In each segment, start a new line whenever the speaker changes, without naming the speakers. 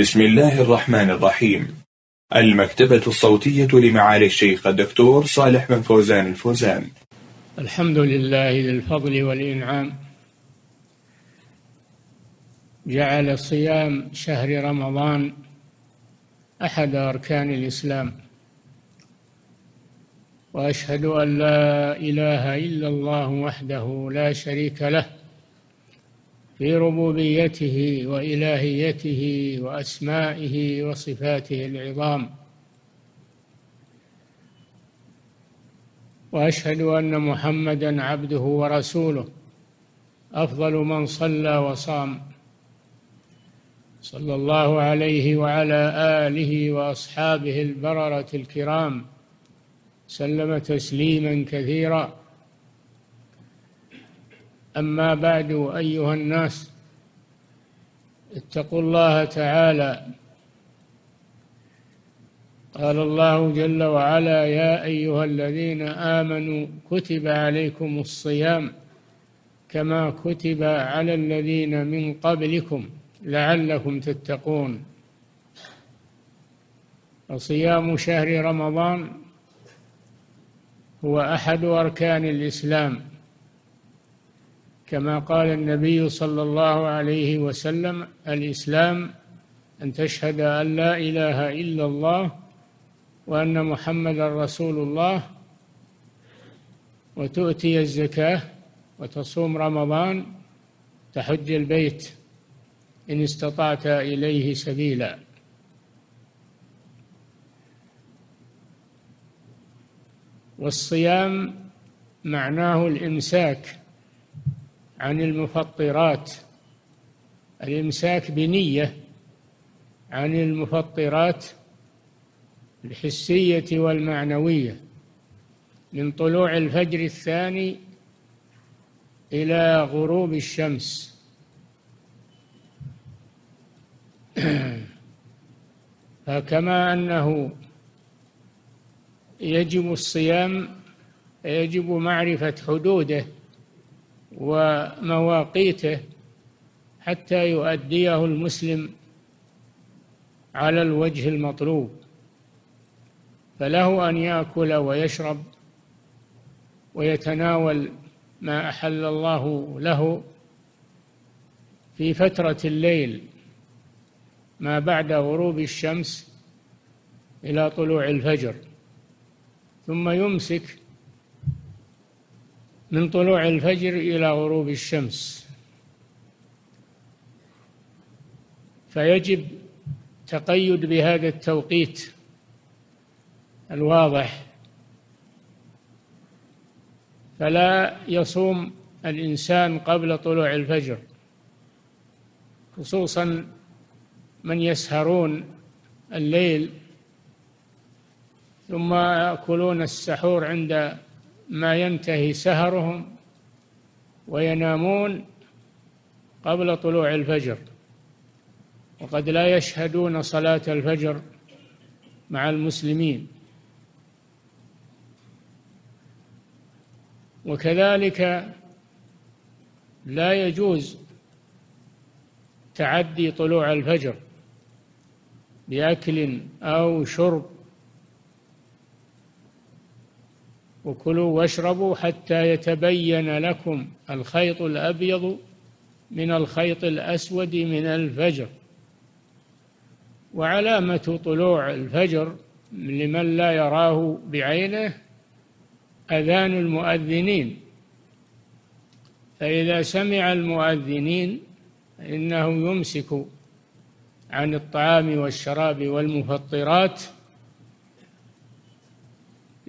بسم الله الرحمن الرحيم. المكتبة الصوتية لمعالي الشيخ الدكتور صالح بن فوزان الفوزان.
الحمد لله ذي الفضل والإنعام. جعل صيام شهر رمضان أحد أركان الإسلام. وأشهد أن لا إله إلا الله وحده لا شريك له. في ربوبيته وإلهيته وأسمائه وصفاته العظام. وأشهد أن محمدا عبده ورسوله أفضل من صلى وصام. صلى الله عليه وعلى آله وأصحابه البررة الكرام سلم تسليما كثيرا. أما بعد أيها الناس اتقوا الله تعالى. قال الله جل وعلا يا أيها الذين آمنوا كتب عليكم الصيام كما كتب على الذين من قبلكم لعلكم تتقون. وصيام شهر رمضان هو أحد أركان الإسلام. كما قال النبي صلى الله عليه وسلم الإسلام أن تشهد أن لا إله إلا الله وأن محمدا رسول الله وتؤتي الزكاة وتصوم رمضان تحج البيت إن استطعت إليه سبيلا. والصيام معناه الإمساك عن المفطرات الإمساك بنية عن المفطرات الحسية والمعنوية من طلوع الفجر الثاني إلى غروب الشمس. فكما أنه يجب الصيام يجب معرفة حدوده ومواقيته حتى يؤديه المسلم على الوجه المطلوب فله أن يأكل ويشرب ويتناول ما أحل الله له في فترة الليل ما بعد غروب الشمس إلى طلوع الفجر ثم يمسك من طلوع الفجر إلى غروب الشمس. فيجب تقيد بهذا التوقيت الواضح. فلا يصوم الإنسان قبل طلوع الفجر خصوصا من يسهرون الليل ثم يأكلون السحور عند ما ينتهي سهرهم وينامون قبل طلوع الفجر. وقد لا يشهدون صلاة الفجر مع المسلمين. وكذلك لا يجوز تعدي طلوع الفجر بأكل أو شرب وكلوا واشربوا حتى يتبين لكم الخيط الأبيض من الخيط الأسود من الفجر. وعلامة طلوع الفجر لمن لا يراه بعينه أذان المؤذنين. فإذا سمع المؤذنين فإنه يمسك عن الطعام والشراب والمفطرات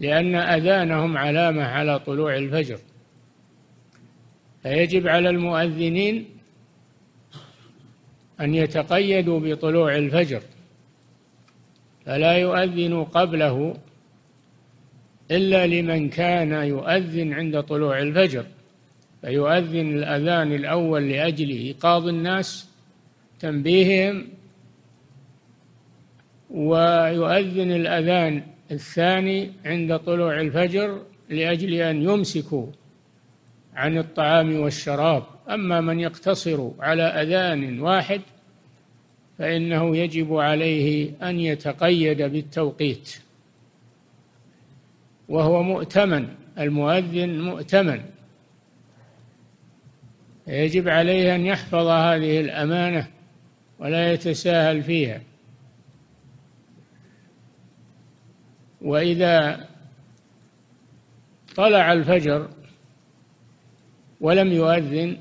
لأن أذانهم علامة على طلوع الفجر. فيجب على المؤذنين أن يتقيدوا بطلوع الفجر فلا يؤذن قبله إلا لمن كان يؤذن عند طلوع الفجر فيؤذن الأذان الأول لأجل إيقاظ الناس تنبيههم ويؤذن الأذان الثاني عند طلوع الفجر لأجل أن يمسكوا عن الطعام والشراب. أما من يقتصر على أذان واحد فإنه يجب عليه أن يتقيد بالتوقيت وهو مؤتمن المؤذن مؤتمن. يجب عليه أن يحفظ هذه الأمانة ولا يتساهل فيها. وإذا طلع الفجر ولم يؤذن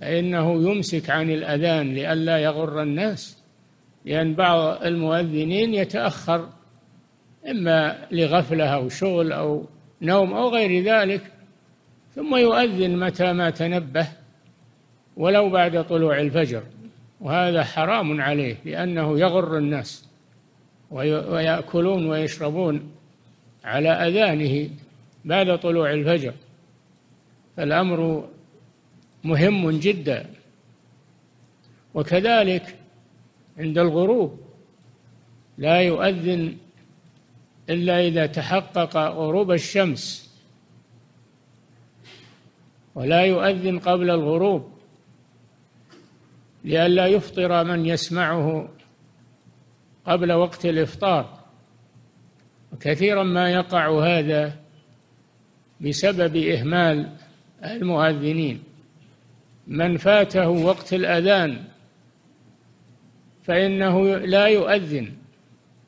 فإنه يمسك عن الأذان لئلا يغر الناس لأن بعض المؤذنين يتأخر إما لغفلة أو شغل أو نوم أو غير ذلك ثم يؤذن متى ما تنبه ولو بعد طلوع الفجر. وهذا حرام عليه لأنه يغر الناس. ويأكلون ويشربون على أذانه بعد طلوع الفجر. فالأمر مهم جدا. وكذلك عند الغروب لا يؤذن إلا إذا تحقق غروب الشمس. ولا يؤذن قبل الغروب لئلا يفطر من يسمعه قبل وقت الإفطار. وكثيرا ما يقع هذا بسبب إهمال المؤذنين. من فاته وقت الأذان فإنه لا يؤذن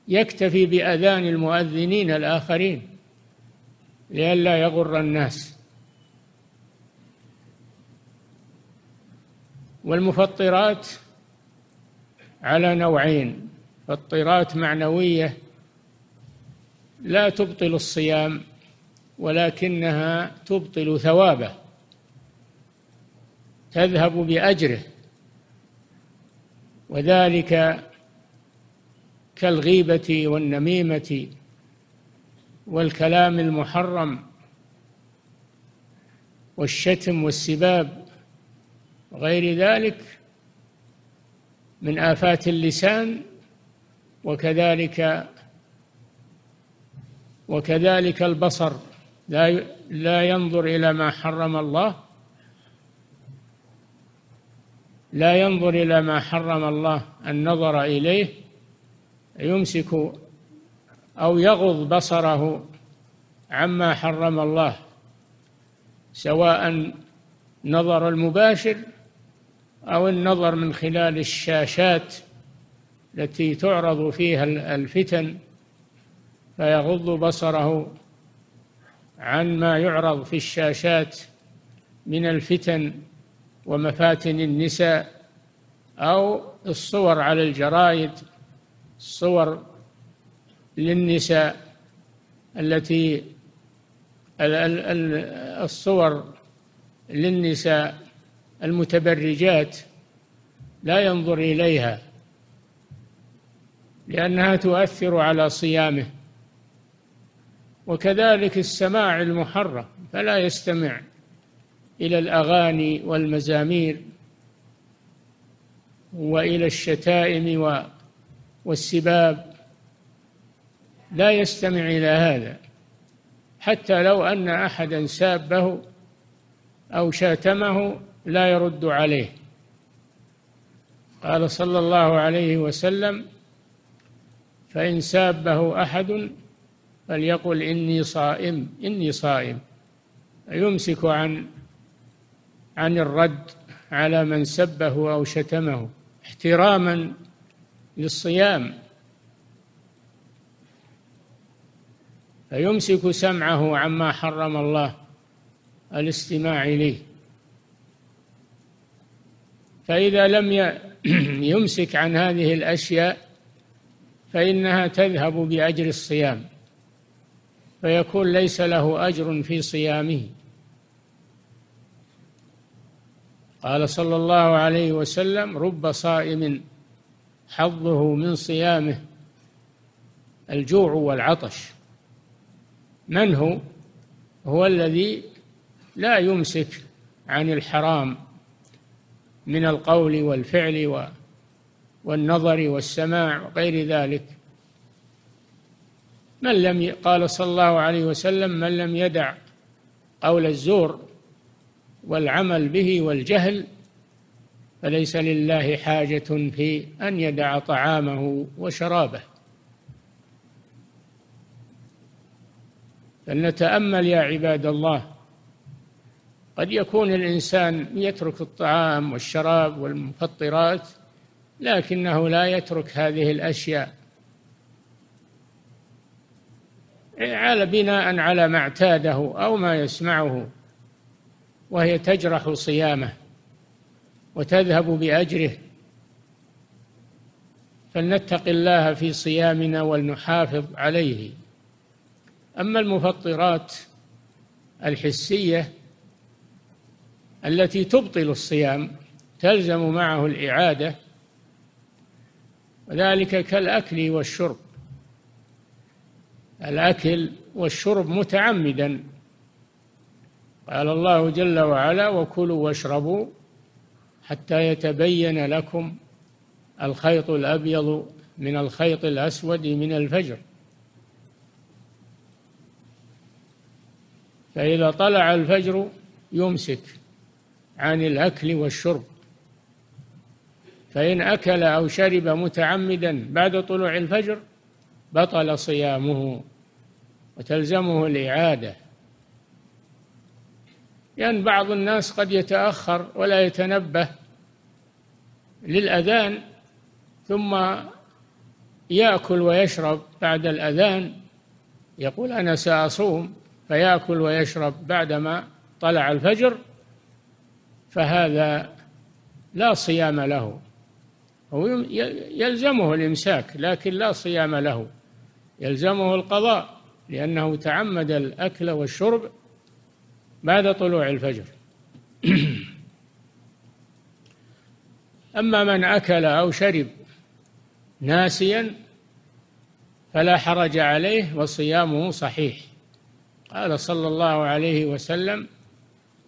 يكتفي بأذان المؤذنين الآخرين لئلا يغر الناس. والمفطرات على نوعين فطرات معنوية لا تبطل الصيام ولكنها تبطل ثوابه تذهب بأجره. وذلك كالغيبة والنميمة والكلام المحرم والشتم والسباب وغير ذلك من آفات اللسان وكذلك وكذلك البصر لا لا ينظر إلى ما حرم الله لا ينظر إلى ما حرم الله النظر إليه يمسك أو يغض بصره عما حرم الله سواء نظر المباشر أو النظر من خلال الشاشات. التي تعرض فيها الفتن فيغض بصره عن ما يعرض في الشاشات من الفتن ومفاتن النساء أو الصور على الجرائد الصور للنساء التي الصور للنساء المتبرجات لا ينظر إليها. لأنها تؤثر على صيامه. وكذلك السماع المحرم فلا يستمع إلى الأغاني والمزامير وإلى الشتائم والسباب. لا يستمع إلى هذا حتى لو أن أحدا سابه أو شاتمه لا يرد عليه. قال صلى الله عليه وسلم فإن سابه أحد فليقل إني صائم إني صائم. يمسك عن عن الرد على من سبه أو شتمه احتراما للصيام. فيمسك سمعه عما حرم الله الاستماع إليه. فإذا لم يمسك عن هذه الأشياء فإنها تذهب بأجر الصيام فيكون ليس له أجر في صيامه. قال صلى الله عليه وسلم رب صائم حظه من صيامه الجوع والعطش. من هو؟ هو الذي لا يمسك عن الحرام من القول والفعل والنظر والسماع وغير ذلك. من لم قال صلى الله عليه وسلم من لم يدع قول الزور والعمل به والجهل فليس لله حاجة في أن يدع طعامه وشرابه. فلنتأمل يا عباد الله قد يكون الإنسان يترك الطعام والشراب والمفطرات لكنه لا يترك هذه الأشياء. على بناء على ما اعتاده أو ما يسمعه وهي تجرح صيامه وتذهب بأجره. فلنتق الله في صيامنا ولنحافظ عليه. أما المفطرات الحسية التي تبطل الصيام تلزم معه الإعادة وذلك كالأكل والشرب. الأكل والشرب متعمدا. قال الله جل وعلا وكلوا واشربوا حتى يتبين لكم الخيط الأبيض من الخيط الأسود من الفجر. فإذا طلع الفجر يمسك عن الأكل والشرب. فإن أكل أو شرب متعمدا بعد طلوع الفجر بطل صيامه وتلزمه الإعادة. لأن يعني بعض الناس قد يتأخر ولا يتنبه للأذان ثم يأكل ويشرب بعد الأذان. يقول أنا سأصوم فيأكل ويشرب بعدما طلع الفجر فهذا لا صيام له. هو يلزمه الإمساك لكن لا صيام له. يلزمه القضاء لأنه تعمد الأكل والشرب بعد طلوع الفجر. أما من أكل أو شرب ناسيا فلا حرج عليه وصيامه صحيح. قال صلى الله عليه وسلم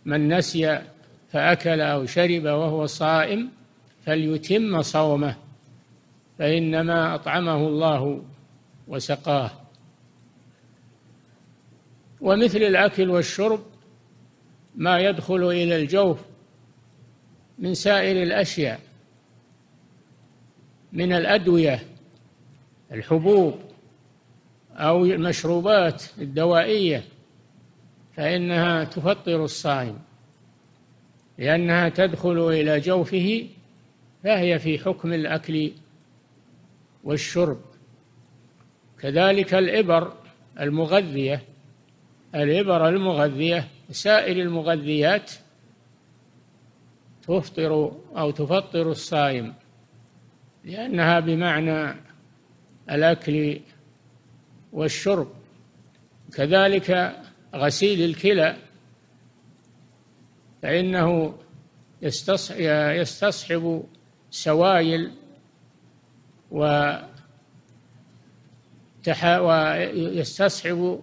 من نسي فأكل أو شرب وهو صائم فليتم صومه فإنما أطعمه الله وسقاه. ومثل الأكل والشرب ما يدخل إلى الجوف من سائر الأشياء من الأدوية الحبوب أو المشروبات الدوائية فإنها تفطر الصائم لأنها تدخل إلى جوفه فهي في حكم الأكل والشرب. كذلك الإبر المغذية. الإبر المغذية سائر المغذيات تفطر أو تفطر الصائم. لأنها بمعنى الأكل والشرب. كذلك غسيل الكلى. فإنه يستصحب سوائل و ويستصحب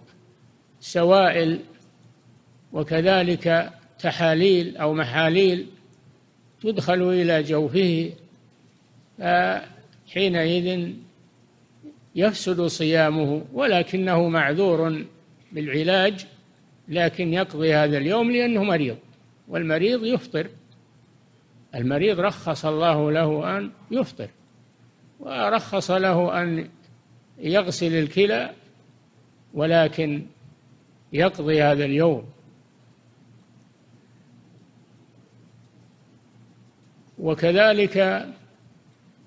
سوائل وكذلك تحاليل أو محاليل تدخل إلى جوفه فحينئذ يفسد صيامه ولكنه معذور بالعلاج لكن يقضي هذا اليوم لأنه مريض والمريض يفطر. المريض رخص الله له أن يفطر ورخص له أن يغسل الكلى ولكن يقضي هذا اليوم. وكذلك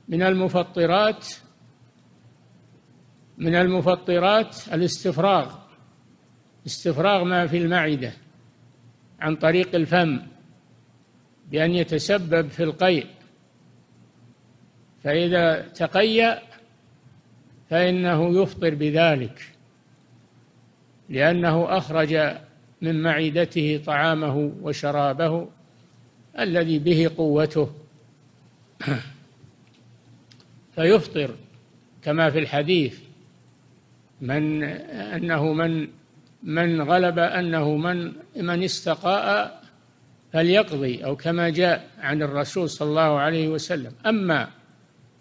من المفطرات من المفطرات الاستفراغ استفراغ ما في المعدة عن طريق الفم. بأن يتسبب في القيء. فإذا تقيأ فإنه يفطر بذلك لأنه أخرج من معدته طعامه وشرابه الذي به قوته. فيفطر كما في الحديث من أنه من من غلب أنه من من استقاء فليقضي أو كما جاء عن الرسول صلى الله عليه وسلم. أما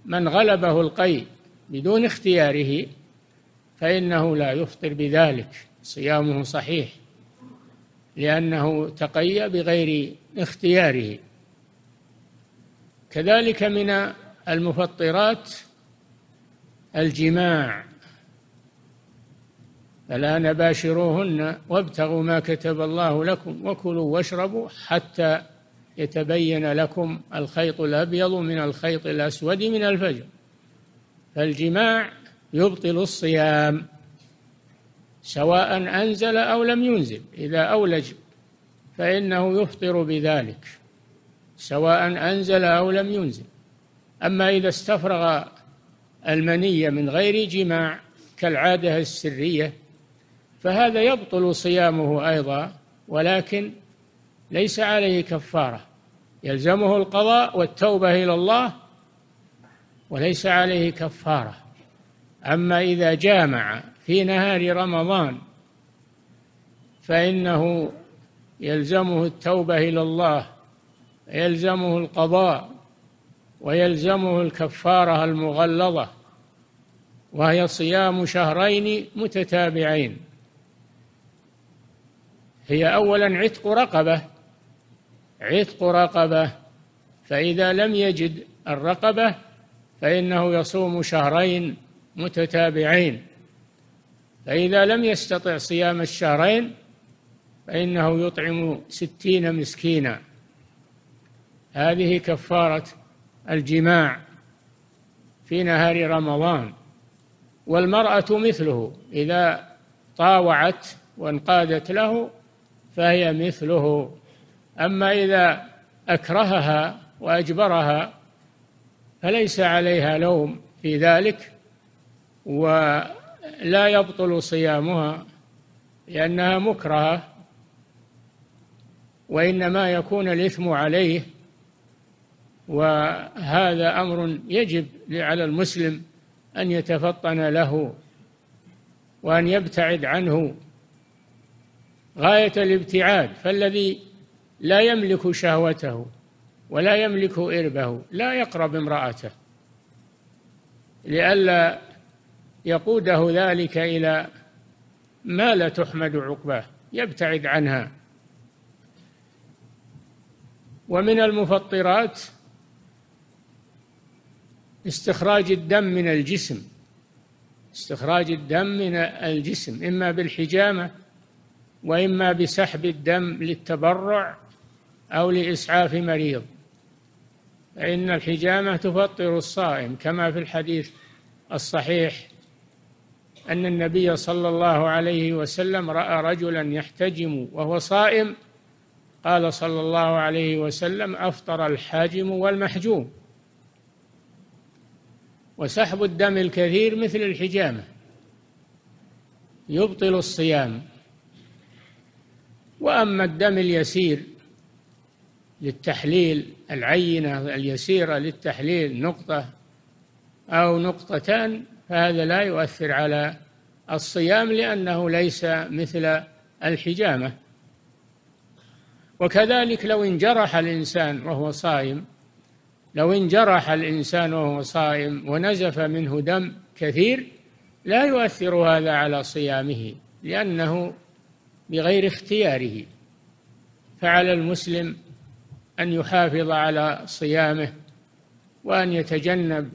من غلبه القيء بدون اختياره فإنه لا يفطر بذلك. صيامه صحيح لأنه تقي بغير اختياره. كذلك من المفطرات الجماع. فالآن باشروهن وابتغوا ما كتب الله لكم وكلوا واشربوا حتى يتبين لكم الخيط الأبيض من الخيط الأسود من الفجر. فالجماع يبطل الصيام سواء أنزل أو لم ينزل إذا أولج فإنه يفطر بذلك سواء أنزل أو لم ينزل. أما إذا استفرغ المنية من غير جماع كالعادة السرية فهذا يبطل صيامه أيضا ولكن ليس عليه كفارة. يلزمه القضاء والتوبة إلى الله وليس عليه كفارة. أما إذا جامع في نهار رمضان فإنه يلزمه التوبة إلى الله يلزمه القضاء ويلزمه الكفارة المغلظة وهي صيام شهرين متتابعين. هي أولا عتق رقبة. عتق رقبة. فإذا لم يجد الرقبة فإنه يصوم شهرين متتابعين. فإذا لم يستطع صيام الشهرين فإنه يطعم ستين مسكينا. هذه كفارة الجماع في نهار رمضان. والمرأة مثله إذا طاوعت وانقادت له فهي مثله. أما إذا أكرهها وأجبرها فليس عليها لوم في ذلك ولا يبطل صيامها لأنها مكرهة وإنما يكون الإثم عليه. وهذا أمر يجب على المسلم أن يتفطن له وأن يبتعد عنه. غاية الابتعاد فالذي لا يملك شهوته ولا يملك إربه لا يقرب امرأته لئلا يقوده ذلك إلى ما لا تحمد عقباه يبتعد عنها. ومن المفطرات استخراج الدم من الجسم استخراج الدم من الجسم إما بالحجامة وإما بسحب الدم للتبرع أو لإسعاف مريض. فإن الحجامة تفطر الصائم كما في الحديث الصحيح أن النبي صلى الله عليه وسلم رأى رجلا يحتجم وهو صائم قال صلى الله عليه وسلم أفطر الحاجم والمحجوم. وسحب الدم الكثير مثل الحجامة يبطل الصيام. وأما الدم اليسير للتحليل العينة اليسيرة للتحليل نقطة أو نقطتان فهذا لا يؤثر على الصيام لأنه ليس مثل الحجامة. وكذلك لو انجرح الإنسان وهو صائم لو انجرح الإنسان وهو صائم ونزف منه دم كثير لا يؤثر هذا على صيامه لأنه بغير اختياره. فعلى المسلم أن يحافظ على صيامه وأن يتجنب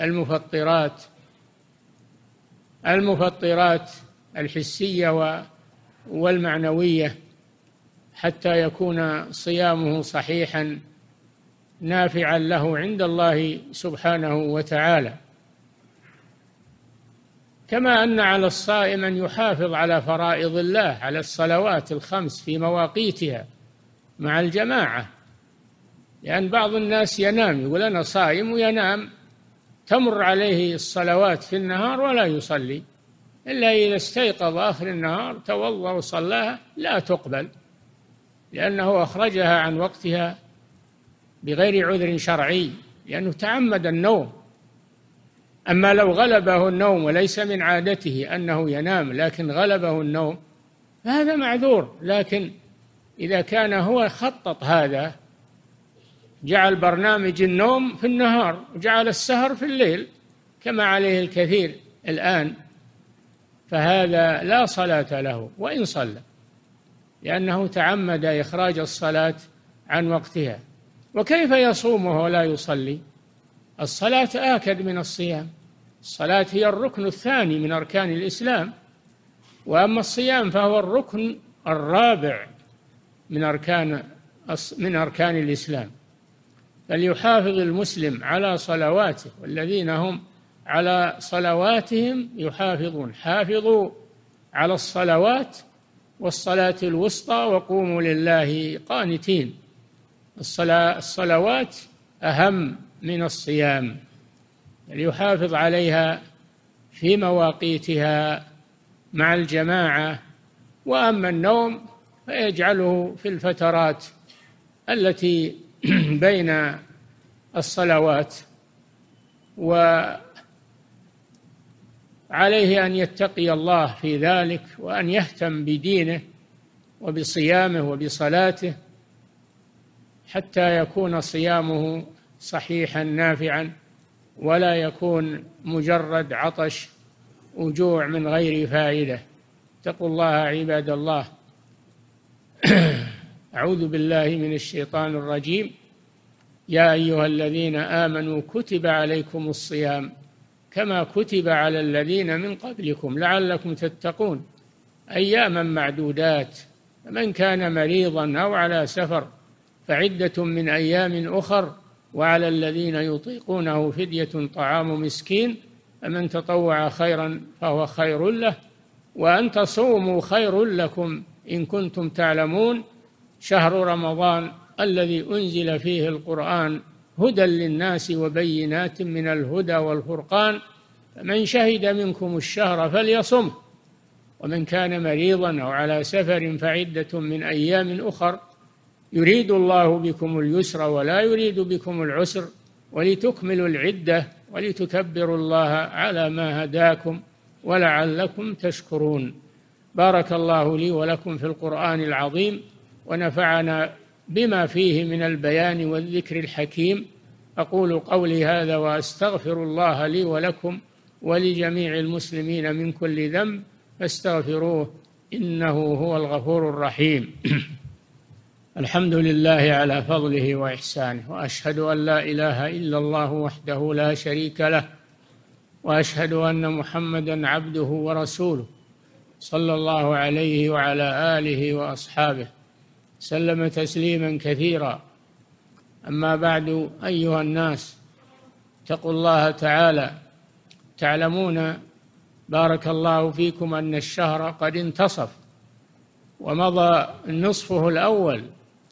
المفطرات المفطرات الحسية والمعنوية حتى يكون صيامه صحيحا نافعا له عند الله سبحانه وتعالى. كما أن على الصائم أن يحافظ على فرائض الله على الصلوات الخمس في مواقيتها مع الجماعة. لأن بعض الناس ينام يقول أنا صائم وينام تمر عليه الصلوات في النهار ولا يصلي إلا إذا استيقظ آخر النهار توضا وصلاها لا تقبل لأنه أخرجها عن وقتها بغير عذر شرعي لأنه تعمد النوم. أما لو غلبه النوم وليس من عادته أنه ينام لكن غلبه النوم فهذا معذور. لكن إذا كان هو خطط هذا جعل برنامج النوم في النهار وجعل السهر في الليل كما عليه الكثير الآن فهذا لا صلاة له وإن صلى لأنه تعمد إخراج الصلاة عن وقتها. وكيف يصوم وهو لا يصلي؟ الصلاة آكد من الصيام. الصلاة هي الركن الثاني من أركان الإسلام وأما الصيام فهو الركن الرابع من أركان من أركان الإسلام. فليحافظ المسلم على صلواته والذين هم على صلواتهم يحافظون. حافظوا على الصلوات والصلاة الوسطى وقوموا لله قانتين. الصلاة الصلوات أهم من الصيام. ليحافظ عليها في مواقيتها مع الجماعة وأما النوم فيجعله في الفترات التي بين الصلوات. وعليه أن يتقي الله في ذلك وأن يهتم بدينه وبصيامه وبصلاته حتى يكون صيامه صحيحا نافعا. ولا يكون مجرد عطش وجوع من غير فائدة. اتقوا الله عباد الله. أعوذ بالله من الشيطان الرجيم. يا أيها الذين آمنوا كتب عليكم الصيام كما كتب على الذين من قبلكم لعلكم تتقون. أياما معدودات فمن كان مريضا أو على سفر فعدة من أيام أخر وعلى الذين يطيقونه فدية طعام مسكين فمن تطوع خيرا فهو خير له وأن تصوموا خير لكم إن كنتم تعلمون. شهر رمضان الذي أنزل فيه القرآن هدى للناس وبينات من الهدى والفرقان فمن شهد منكم الشهر فليصمه ومن كان مريضا أو على سفر فعدة من أيام أخر يريد الله بكم اليسر ولا يريد بكم العسر ولتكملوا العدة ولتكبروا الله على ما هداكم ولعلكم تشكرون. بارك الله لي ولكم في القرآن العظيم ونفعنا بما فيه من البيان والذكر الحكيم. أقول قولي هذا وأستغفر الله لي ولكم ولجميع المسلمين من كل ذنب. فاستغفروه إنه هو الغفور الرحيم. الحمد لله على فضله وإحسانه وأشهد أن لا إله إلا الله وحده لا شريك له وأشهد أن محمدا عبده ورسوله صلى الله عليه وعلى آله وأصحابه سلم تسليما كثيرا. أما بعد أيها الناس اتقوا الله تعالى تعلمون بارك الله فيكم أن الشهر قد انتصف ومضى نصفه الأول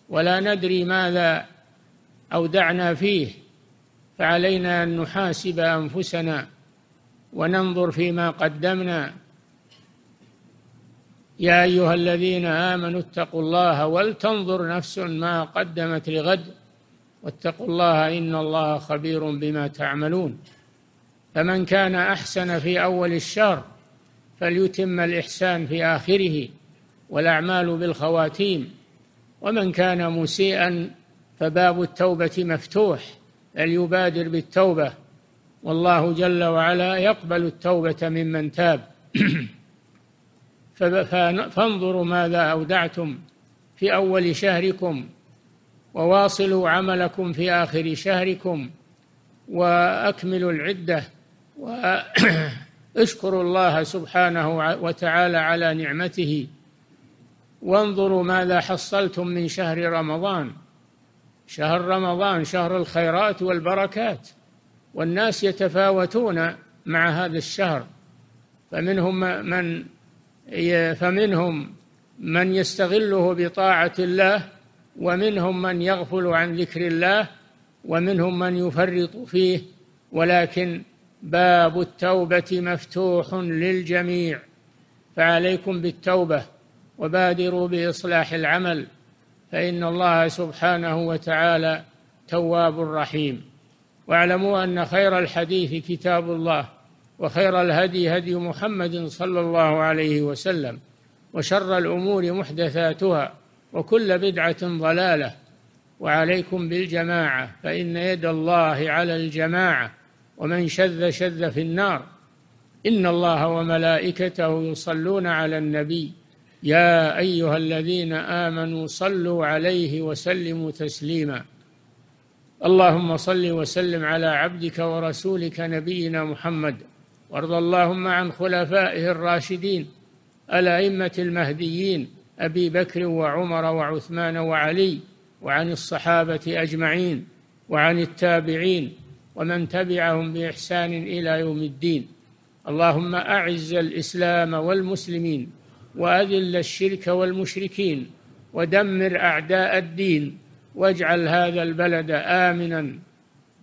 ولا ندري ماذا أودعنا فيه فعلينا أن نحاسب أنفسنا وننظر فيما قدمنا. يا أيها الذين آمنوا اتقوا الله ولتنظر نفس ما قدمت لغد واتقوا الله إن الله خبير بما تعملون. فمن كان أحسن في أول الشهر فليتم الإحسان في آخره والأعمال بالخواتيم. ومن كان مسيئا فباب التوبة مفتوح فليبادر بالتوبة. والله جل وعلا يقبل التوبة ممن تاب. فانظروا ماذا أودعتم في أول شهركم وواصلوا عملكم في آخر شهركم وأكملوا العدة واشكروا الله سبحانه وتعالى على نعمته. وانظروا ماذا حصلتم من شهر رمضان. شهر رمضان شهر الخيرات والبركات والناس يتفاوتون مع هذا الشهر. فمنهم من فمنهم من يستغله بطاعة الله ومنهم من يغفل عن ذكر الله ومنهم من يفرط فيه. ولكن باب التوبة مفتوح للجميع. فعليكم بالتوبة. وبادروا بإصلاح العمل فإن الله سبحانه وتعالى تواب رحيم. واعلموا أن خير الحديث كتاب الله وخير الهدي هدي محمد صلى الله عليه وسلم وشر الأمور محدثاتها وكل بدعة ضلالة. وعليكم بالجماعة فإن يد الله على الجماعة ومن شذ شذ في النار. إن الله وملائكته يصلون على النبي. يا أيها الذين آمنوا صلوا عليه وسلموا تسليما. اللهم صل وسلم على عبدك ورسولك نبينا محمد. وارض اللهم عن خلفائه الراشدين الأئمة المهديين أبي بكر وعمر وعثمان وعلي وعن الصحابة أجمعين وعن التابعين ومن تبعهم بإحسان إلى يوم الدين. اللهم أعز الإسلام والمسلمين. وأذل الشرك والمشركين ودمر أعداء الدين واجعل هذا البلد آمنا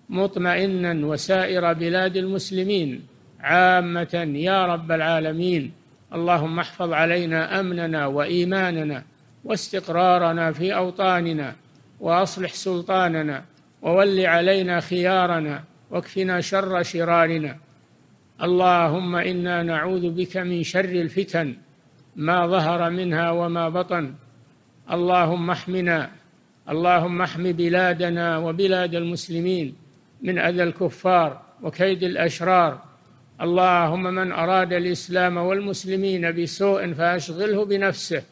مطمئنا وسائر بلاد المسلمين عامة يا رب العالمين. اللهم احفظ علينا أمننا وإيماننا واستقرارنا في أوطاننا وأصلح سلطاننا وول علينا خيارنا واكفنا شر شرارنا. اللهم إنا نعوذ بك من شر الفتن ما ظهر منها وما بطن. اللهم احمنا. اللهم احم بلادنا وبلاد المسلمين من أذى الكفار وكيد الأشرار. اللهم من أراد الإسلام والمسلمين بسوء فأشغله بنفسه.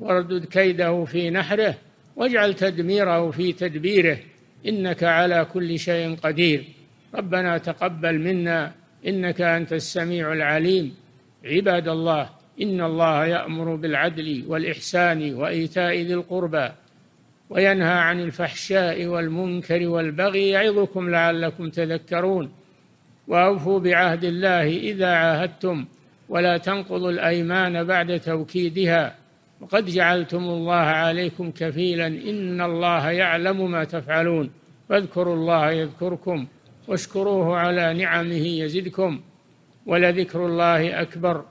واردد كيده في نحره واجعل تدميره في تدبيره. إنك على كل شيء قدير. ربنا تقبل منا. إنك أنت السميع العليم. عباد الله إن الله يأمر بالعدل والإحسان وإيتاء ذي القربى وينهى عن الفحشاء والمنكر والبغي يعظكم لعلكم تذكرون وأوفوا بعهد الله إذا عاهدتم ولا تنقضوا الأيمان بعد توكيدها وقد جعلتم الله عليكم كفيلا إن الله يعلم ما تفعلون فاذكروا الله يذكركم واشكروه على نعمه يزدكم ولذكر الله أكبر